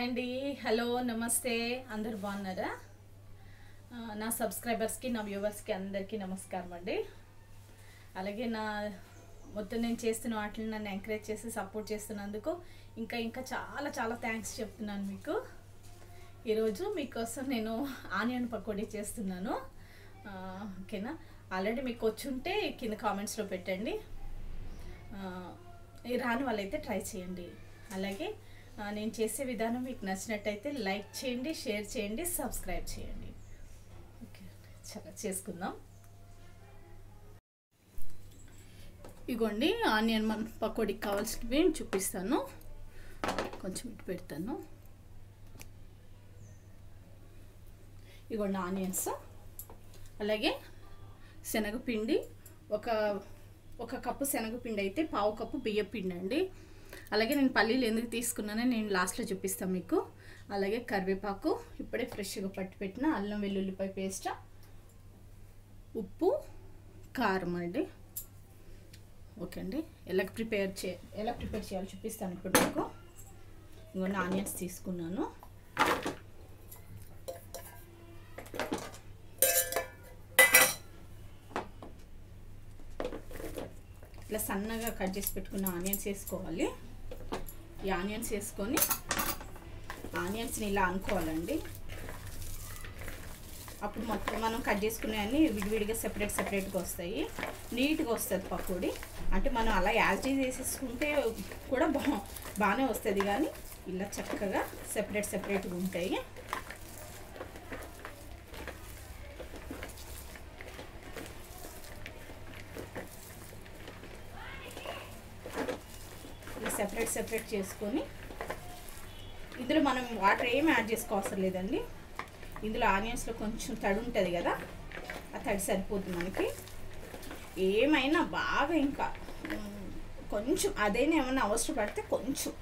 Hi అండి. Hello నమస్తే. అందరు బాగున్నారా? నా సబ్స్క్రైబర్స్కి నా వ్యూవర్స్కి అందరికీ నమస్కారం అండి. అలాగే నా మొత్తం నేను చేస్తున్న వాటిని నన్ను ఎంకరేజ్ చేసి సపోర్ట్ చేస్తున్నందుకు ఇంకా ఇంకా చాలా చాలా థ్యాంక్స్ చెప్తున్నాను మీకు. ఈరోజు మీకోసం నేను ఆనియన్ పకోడీ చేస్తున్నాను. ఓకేనా? ఆల్రెడీ మీకు వచ్చి ఉంటే కింద కామెంట్స్లో పెట్టండి. రాని వాళ్ళైతే ట్రై చేయండి. అలాగే నేను చేసే విధానం మీకు నచ్చినట్టయితే లైక్ చేయండి షేర్ చేయండి సబ్స్క్రైబ్ చేయండి. ఓకే చాలా చేసుకుందాం. ఇగోండి ఆనియన్ మన పకోడీకి కావాల్సినవి చూపిస్తాను. కొంచెం ఇటు పెడతాను. ఇగోండి ఆనియన్స్. అలాగే శనగపిండి ఒక ఒక కప్పు శనగపిండి అయితే పావు కప్పు బియ్య పిండి అండి అలాగే నేను పల్లీలు ఎందుకు తీసుకున్నానో నేను లాస్ట్లో చూపిస్తాను మీకు. అలాగే కరివేపాకు ఇప్పుడే ఫ్రెష్గా పట్టి పెట్టిన అల్లం వెల్లుల్లిపాయ పేస్ట్ ఉప్పు కారం అండి. ఓకే అండి. ఎలా ప్రిపేర్ చే ఎలా ప్రిపేర్ చేయాలో చూపిస్తాను ఇప్పుడు మీకు. ఇంకొన్ని ఆనియన్స్ తీసుకున్నాను. ఇట్లా సన్నగా కట్ చేసి పెట్టుకున్న ఆనియన్స్ వేసుకోవాలి. ఈ ఆనియన్స్ వేసుకొని ఆనియన్స్ని ఇలా అనుకోవాలండి. అప్పుడు మొత్తం మనం కట్ చేసుకునేవన్నీ విడివిడిగా సెపరేట్ సెపరేట్గా వస్తాయి. నీట్గా వస్తుంది పకోడీ. అంటే మనం అలా యాజిటీజ్ వేసేసుకుంటే కూడా బా బాగానే వస్తుంది కానీ ఇలా చక్కగా సెపరేట్ సెపరేట్గా ఉంటాయి ఇలా సెపరేట్ చేసుకొని ఇందులో మనం వాటర్ ఏం యాడ్ చేసుకోవసరం లేదండి. ఇందులో ఆనియన్స్లో కొంచెం తడి ఉంటుంది కదా ఆ తడి సరిపోతుంది మనకి. ఏమైనా బాగా ఇంకా కొంచెం అదైనా ఏమైనా అవసరం పడితే కొంచెం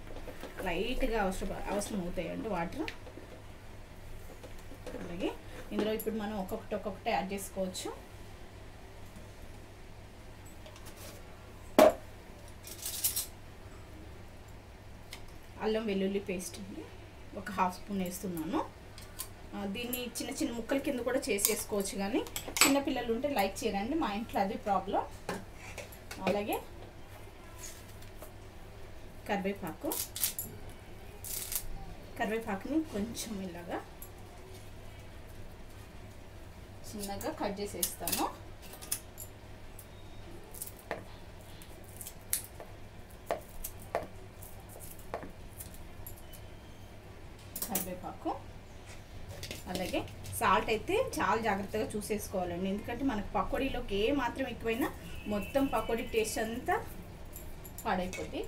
లైట్గా అవసరం అవసరం అవుతాయండి వాటర్ అలాగే ఇందులో ఇప్పుడు మనం ఒక్కొక్కటి ఒక్కొక్కటి యాడ్ చేసుకోవచ్చు. అల్లం వెల్లుల్లి పేస్ట్ ఒక హాఫ్ స్పూన్ వేస్తున్నాను. దీన్ని చిన్న చిన్న ముక్కల కింద కూడా చేసేసుకోవచ్చు కానీ చిన్నపిల్లలు ఉంటే లైక్ చేయరండి మా ఇంట్లో అది ప్రాబ్లం అలాగే కరివేపాకు. కరివేపాకుని కొంచెం ఇలాగా చిన్నగా కట్ చేసేస్తాను కరివేపాకు అలాగే సాల్ట్ అయితే చాలా జాగ్రత్తగా చూసేసుకోవాలండి. ఎందుకంటే మనకు పకోడీలోకి ఏ మాత్రం ఎక్కువైనా మొత్తం పకోడీ టేస్ట్ అంతా పాడైపోద్ది.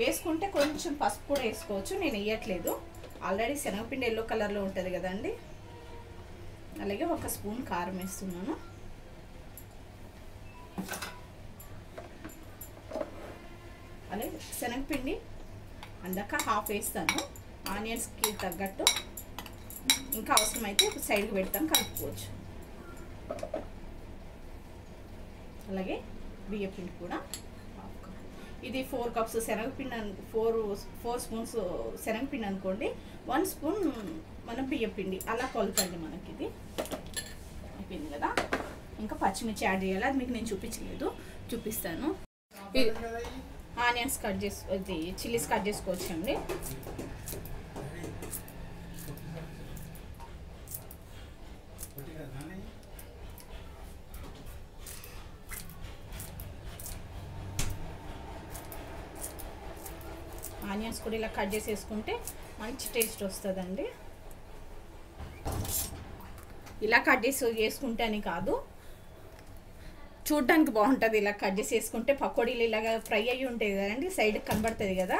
వేసుకుంటే కొంచెం పసుపు కూడా వేసుకోవచ్చు. నేను వేయట్లేదు. ఆల్రెడీ శనగపిండి ఎల్లో కలర్లో ఉంటుంది కదండి. అలాగే ఒక స్పూన్ కారం వేస్తున్నాను. అలాగే శనగపిండి అందాక హాఫ్ వేస్తాను. ఆనియన్స్కి తగ్గట్టు ఇంకా అవసరమైతే సైడ్కి పెడతాం కలుపుకోవచ్చు. అలాగే బియ్య పిండి కూడా ఇది ఫోర్ కప్స్ శనగపిండి అను ఫోర్ ఫోర్ స్పూన్స్ శనగపిండి అనుకోండి. వన్ స్పూన్ మనం బియ్యపిండి అలా కొలతండి మనకి ఇది అయిపోయింది కదా? ఇంకా పచ్చిమిర్చి యాడ్ చేయాలి. అది మీకు నేను చూపించలేదు. చూపిస్తాను. ఆనియన్స్ కట్ చేసు అది చిల్లీస్ కట్ చేసుకోవచ్చండి. ఆనియన్స్ కూడా ఇలా కట్ చేసేసుకుంటే మంచి టేస్ట్ వస్తుందండి. ఇలా కట్ చేసి వేసుకుంటే అని కాదు చూడ్డానికి బాగుంటుంది. ఇలా కట్ చేసి వేసుకుంటే పకోడీలు ఇలాగా ఫ్రై అయ్యి ఉంటాయి కదండి సైడ్కి కనబడుతుంది కదా.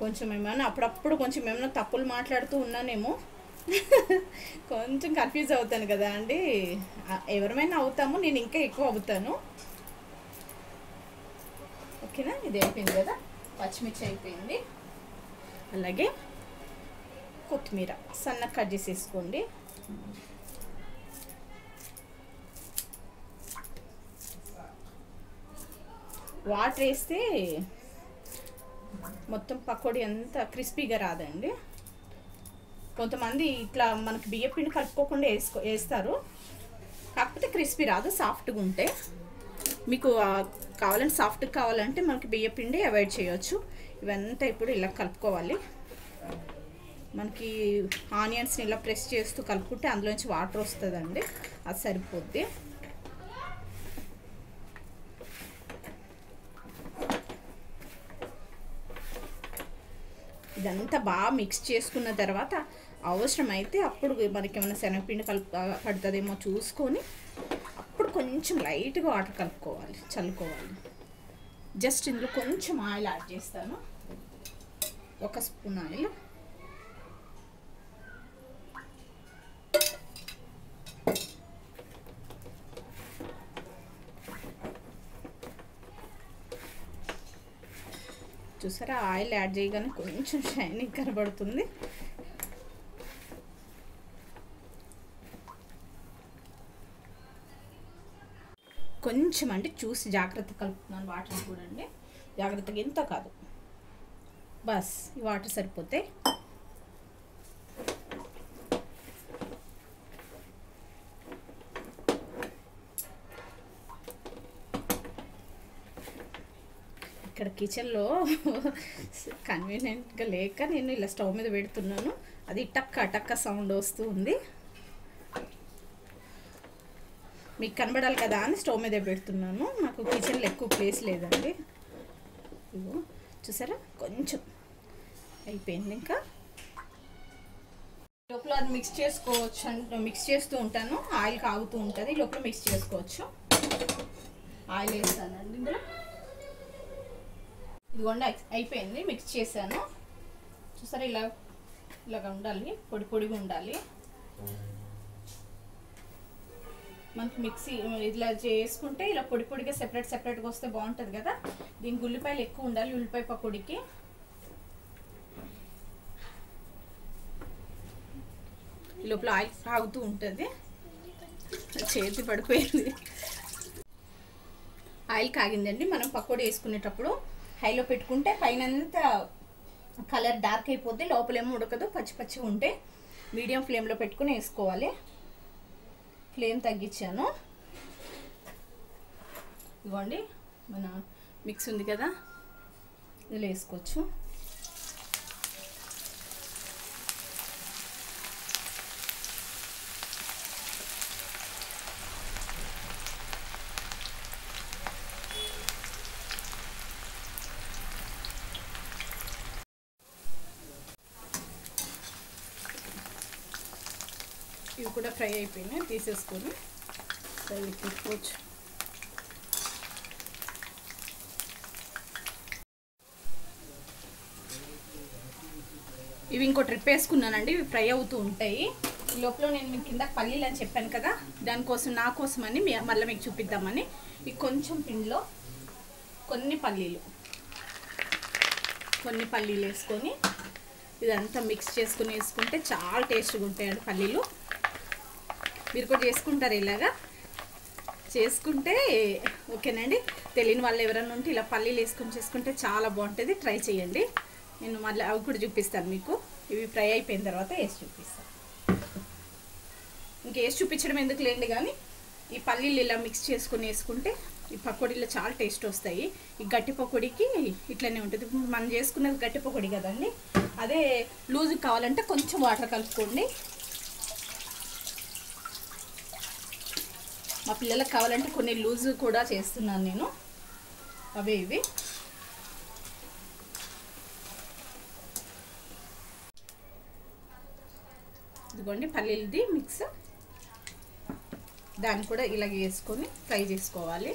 కొంచెం ఏమైనా అప్పుడప్పుడు కొంచెం ఏమైనా తప్పులు మాట్లాడుతూ ఉన్నానేమో. కొంచెం కన్ఫ్యూజ్ అవుతాను కదా అండి. ఎవరిమైనా ఎవరమైనా అవుతాము నేను ఇంకా ఎక్కువ అవుతాను. ఓకేనా? ఇది అయిపోయింది కదా? పచ్చిమిర్చి అయిపోయింది. అలాగే కొత్తిమీర సన్న కట్ చేసేసుకోండి. వాటర్ వేస్తే మొత్తం పకోడీ అంతా క్రిస్పీగా రాదండి. కొంతమంది ఇట్లా మనకి బియ్యపిండి కలుపుకోకుండా వేసుకో వేస్తారు. కాకపోతే క్రిస్పీ రాదు సాఫ్ట్గా ఉంటే. మీకు కావాలంటే సాఫ్ట్గా కావాలంటే మనకి బియ్య పిండి అవాయిడ్ చేయొచ్చు. ఇవంతా ఇప్పుడు ఇలా కలుపుకోవాలి. మనకి ఆనియన్స్ని ఇలా ప్రెస్ చేస్తూ కలుపుకుంటే అందులోంచి వాటర్ వస్తుందండి. అది సరిపోద్ది. ఇదంతా బాగా మిక్స్ చేసుకున్న తర్వాత అవసరమైతే అప్పుడు మనకి ఏమైనా శనగపిండి కలుపు పడుతుందేమో చూసుకొని అప్పుడు కొంచెం లైట్గా వాటర్ కలుపుకోవాలి చల్లుకోవాలి. జస్ట్ ఇందులో కొంచెం ఆయిల్ యాడ్ చేస్తాను. ఒక స్పూన్ ఆయిల్. చూసారా? ఆయిల్ యాడ్ చేయగానే కొంచెం షైనింగ్ కనబడుతుంది. కొంచెం అంటే చూసి జాగ్రత్త కలుపుతున్నాను వాటర్ చూడండి జాగ్రత్తగా ఎంత కాదు. బస్ ఈ వాటర్ సరిపోతే. ఇక్కడ కిచెన్లో కన్వీనియంట్గా లేక నేను ఇలా స్టవ్ మీద పెడుతున్నాను. అది టక్క టక్క సౌండ్ వస్తూ ఉంది. మీకు కనబడాలి కదా అని స్టవ్ మీద పెడుతున్నాను. నాకు కిచెన్లో ఎక్కువ ప్లేస్ లేదండి. ఇగో చూసారా? కొంచెం అయిపోయింది ఇంకా. లోపల అది మిక్స్ చేసుకోవచ్చు అంటే మిక్స్ చేస్తూ ఉంటాను. ఆయిల్ కాగుతూ ఉంటుంది. లోపల మిక్స్ చేసుకోవచ్చు. ఆయిల్ వేస్తానండి ఇందులో. ఇదిగోండి అయిపోయింది. మిక్స్ చేశాను. చూసారా? ఇలా ఇలాగ ఉండాలి. పొడి పొడిగా ఉండాలి. మనకి మిక్సీ ఇలా చేసుకుంటే ఇలా పొడి పొడిగా సెపరేట్ సెపరేట్గా వస్తే బాగుంటుంది కదా? దీనికి ఉల్లిపాయలు ఎక్కువ ఉండాలి ఉల్లిపాయ పకోడికి. ఈ లోపల ఆయిల్ సాగుతూ ఉంటుంది. చేతి పడిపోయింది. ఆయిల్ కాగిందండి. మనం పకోడీ వేసుకునేటప్పుడు హైలో పెట్టుకుంటే పైన కలర్ డార్క్ అయిపోద్ది లోపలేమో ఉడకదు పచ్చి పచ్చి ఉంటే మీడియం ఫ్లేమ్లో పెట్టుకుని వేసుకోవాలి. ఫ్లేమ్ తగ్గించాను. ఇదిగోండి మన మిక్స్ ఉంది కదా ఇందులో వేసుకోవచ్చు. ఇవి కూడా ఫ్రై అయిపోయినాయి తీసేసుకొని ఫ్రై పెట్టుకోవచ్చు ఇవి ఇంకో ట్రిప్ వేసుకున్నానండి ఇవి ఫ్రై అవుతూ ఉంటాయి. ఈ లోపల నేను మీకు కింద పల్లీలు అని చెప్పాను కదా దానికోసం నా కోసం అని మళ్ళీ మీకు చూపిద్దామని. ఈ కొంచెం పిండిలో కొన్ని పల్లీలు. కొన్ని పల్లీలు వేసుకొని ఇదంతా మిక్స్ చేసుకుని వేసుకుంటే చాలా టేస్ట్గా ఉంటాయండి పల్లీలు. మీరు కూడా చేసుకుంటారు ఇలాగా? చేసుకుంటే ఓకేనండి. తెలియని వాళ్ళు ఎవరైనా ఉంటే ఇలా పల్లీలు వేసుకొని చేసుకుంటే చాలా బాగుంటుంది. ట్రై చేయండి. నేను మళ్ళీ అవి కూడా చూపిస్తాను మీకు. ఇవి ఫ్రై అయిపోయిన తర్వాత వేసి చూపిస్తాను. ఇంక వేసి చూపించడం ఎందుకు లేండి కానీ ఈ పల్లీలు ఇలా మిక్స్ చేసుకొని వేసుకుంటే ఈ పకోడీలో చాలా టేస్ట్ వస్తాయి. ఈ గట్టి పకోడీకి ఇట్లనే ఉంటుంది. మనం చేసుకున్నది గట్టి పకోడీ కదండి. అదే లూజ్ కావాలంటే కొంచెం వాటర్ కలుపుకోండి. మా పిల్లలకు కావాలంటే కొన్ని లూజ్ కూడా చేస్తున్నాను నేను. అవే ఇవి. ఇదిగోండి పల్లీలది మిక్స్. దాన్ని కూడా ఇలాగ వేసుకొని ఫ్రై చేసుకోవాలి.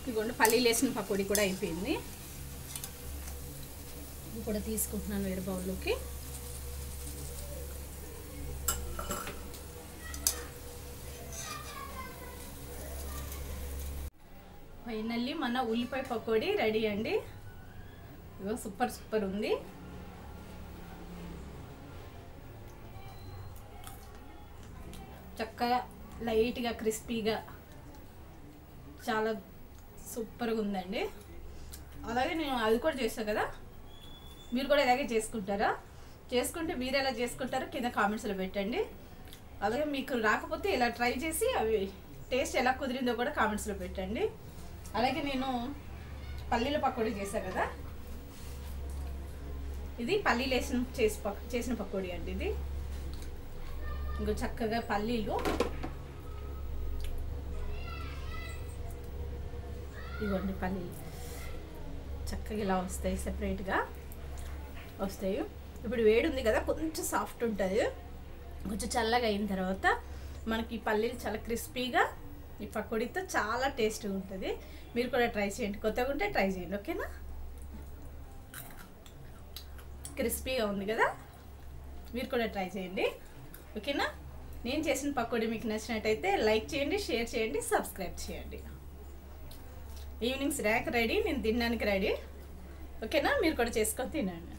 ఇదిగోండి పల్లీలు వేసిన పకోడీ కూడా అయిపోయింది. ఇది కూడా తీసుకుంటున్నాను వేరే బౌల్లోకి. ఫైనల్లీ మన ఉల్లిపాయ పకోడీ రెడీ అండి. ఇగో సూపర్ సూపర్ ఉంది. చక్కగా లైట్గా క్రిస్పీగా చాలా సూపర్గా ఉందండి. అలాగే నేను అది కూడా చేస్తాను కదా? మీరు కూడా ఇలాగే చేసుకుంటారా? చేసుకుంటే మీరు ఎలా చేసుకుంటారో కింద కామెంట్స్లో పెట్టండి. అలాగే మీకు రాకపోతే ఇలా ట్రై చేసి అవి టేస్ట్ ఎలా కుదిరిందో కూడా కామెంట్స్లో పెట్టండి. అలాగే నేను పల్లీల పకోడీ చేశాను కదా. ఇది పల్లీలు వేసిన చేసి పక్- చేసిన పకోడీ అండి ఇది. ఇంకో చక్కగా పల్లీలు. ఇవ్వండి పల్లీలు. చక్కగా ఇలా వస్తాయి సపరేట్గా వస్తాయి. ఇప్పుడు వేడి ఉంది కదా కొంచెం సాఫ్ట్ ఉంటుంది. కొంచెం చల్లగా అయిన తర్వాత మనకి ఈ పల్లీలు చాలా క్రిస్పీగా ఈ పకోడీతో చాలా టేస్ట్గా ఉంటుంది. మీరు కూడా ట్రై చేయండి. కొత్తగా ఉంటే ట్రై చేయండి ఓకేనా? క్రిస్పీగా ఉంది కదా? మీరు కూడా ట్రై చేయండి ఓకేనా? నేను చేసిన పకోడీ మీకు నచ్చినట్టయితే లైక్ చేయండి షేర్ చేయండి సబ్స్క్రైబ్ చేయండి. ఈవినింగ్ స్నాక్ రెడీ నేను తినడానికి రెడీ. ఓకేనా? మీరు కూడా చేసుకొని తినండి.